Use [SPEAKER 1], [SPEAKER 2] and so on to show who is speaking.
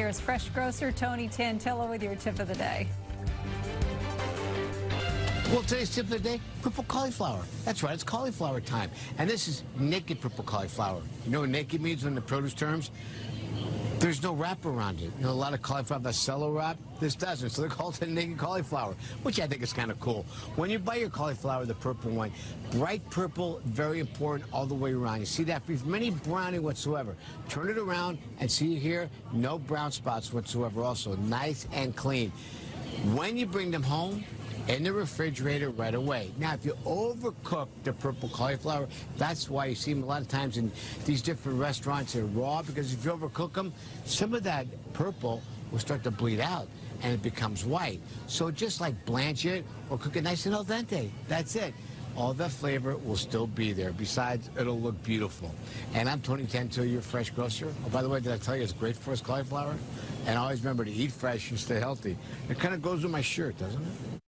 [SPEAKER 1] Here's fresh grocer Tony Tantillo with your tip of the day.
[SPEAKER 2] Well, today's tip of the day, purple cauliflower. That's right, it's cauliflower time. And this is naked purple cauliflower. You know what naked means in the produce terms? There's no wrap around it. You know, a lot of cauliflower has cello wrap. This doesn't, so they're called a naked cauliflower, which I think is kind of cool. When you buy your cauliflower, the purple one, bright purple, very important all the way around. You see that free from any browning whatsoever. Turn it around and see here, no brown spots whatsoever also. Nice and clean. When you bring them home, in the refrigerator right away. Now, if you overcook the purple cauliflower, that's why you see them a lot of times in these different restaurants. They're raw because if you overcook them, some of that purple will start to bleed out and it becomes white. So just like blanch it or cook it nice and al dente. That's it. All the flavor will still be there. Besides, it'll look beautiful. And I'm Tony Tantillo, your fresh grocer. Oh, by the way, did I tell you it's great for us cauliflower? And always remember to eat fresh and stay healthy. It kind of goes with my shirt, doesn't it?